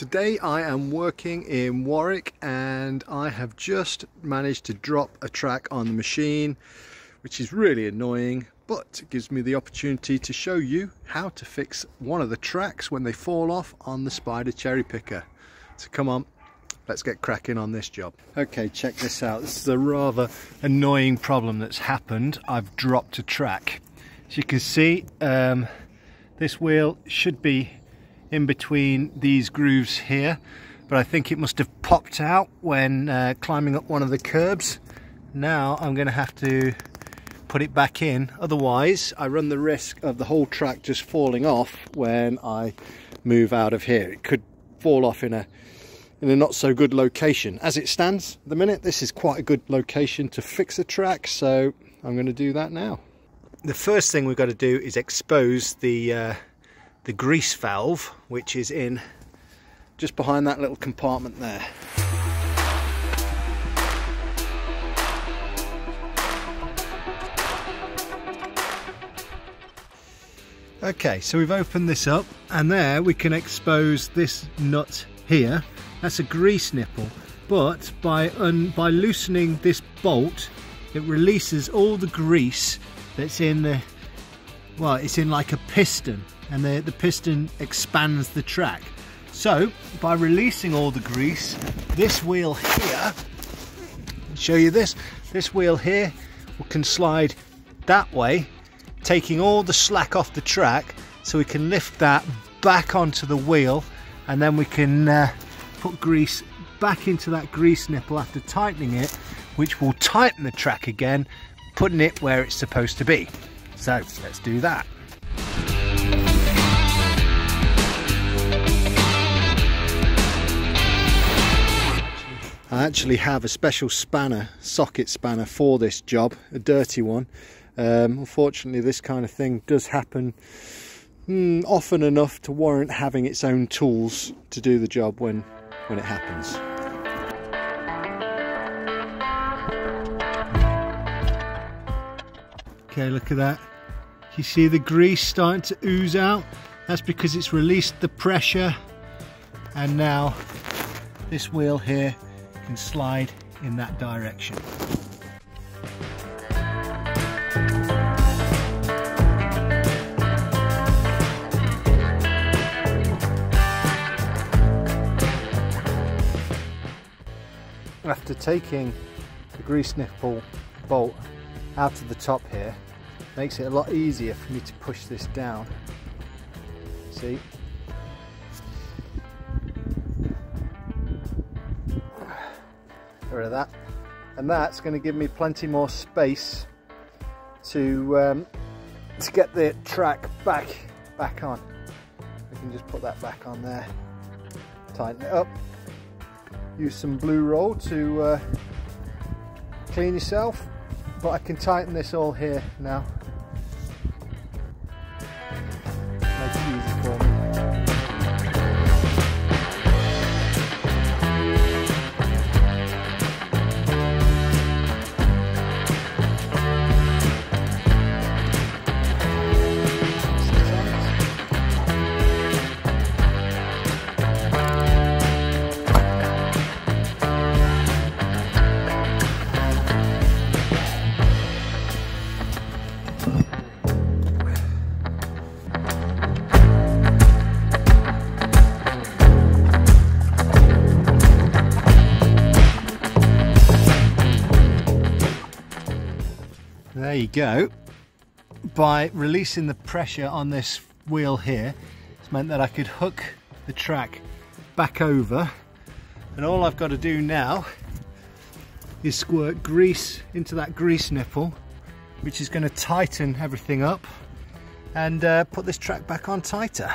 Today I am working in Warwick and I have just managed to drop a track on the machine which is really annoying but it gives me the opportunity to show you how to fix one of the tracks when they fall off on the Spider cherry picker. So come on, let's get cracking on this job. Okay, check this out. This is a rather annoying problem that's happened. I've dropped a track. As you can see, um, this wheel should be in between these grooves here but I think it must have popped out when uh, climbing up one of the curbs. Now I'm going to have to put it back in. Otherwise I run the risk of the whole track just falling off when I move out of here. It could fall off in a in a not so good location. As it stands the minute this is quite a good location to fix a track so I'm going to do that now. The first thing we've got to do is expose the uh, the grease valve which is in just behind that little compartment there. Okay, so we've opened this up and there we can expose this nut here. That's a grease nipple, but by, by loosening this bolt, it releases all the grease that's in the, well, it's in like a piston and the, the piston expands the track. So by releasing all the grease, this wheel here, show you this, this wheel here can slide that way, taking all the slack off the track so we can lift that back onto the wheel and then we can uh, put grease back into that grease nipple after tightening it which will tighten the track again putting it where it's supposed to be so let's do that I actually have a special spanner, socket spanner for this job, a dirty one. Um, unfortunately this kind of thing does happen mm, often enough to warrant having its own tools to do the job when, when it happens. Okay, look at that. You see the grease starting to ooze out? That's because it's released the pressure and now this wheel here can slide in that direction. After taking the grease nipple bolt out of the top here, makes it a lot easier for me to push this down. See, Get rid of that. And that's going to give me plenty more space to um, to get the track back back on. We can just put that back on there. Tighten it up. Use some blue roll to uh, clean yourself but I can tighten this all here now There you go. By releasing the pressure on this wheel here, it's meant that I could hook the track back over. And all I've got to do now is squirt grease into that grease nipple, which is going to tighten everything up and uh, put this track back on tighter.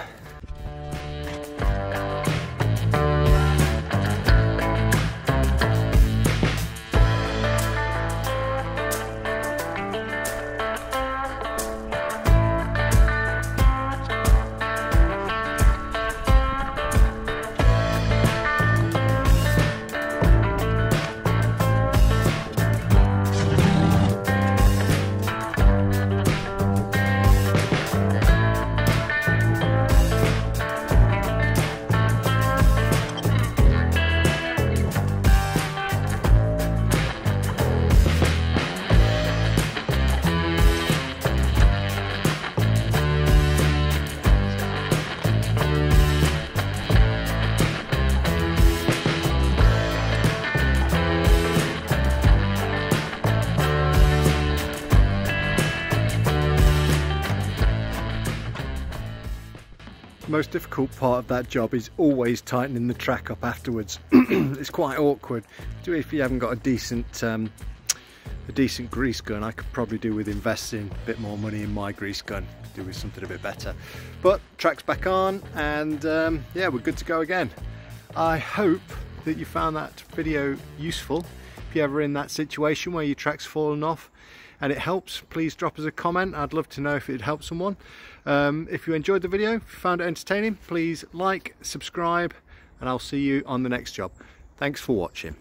Most difficult part of that job is always tightening the track up afterwards. it's quite awkward. Do if you haven't got a decent um, a decent grease gun. I could probably do with investing a bit more money in my grease gun, do with something a bit better. But track's back on and um, yeah, we're good to go again. I hope that you found that video useful. If you're ever in that situation where your track's fallen off, and it helps please drop us a comment. I'd love to know if it helped someone. Um, if you enjoyed the video found it entertaining please like subscribe and I'll see you on the next job. Thanks for watching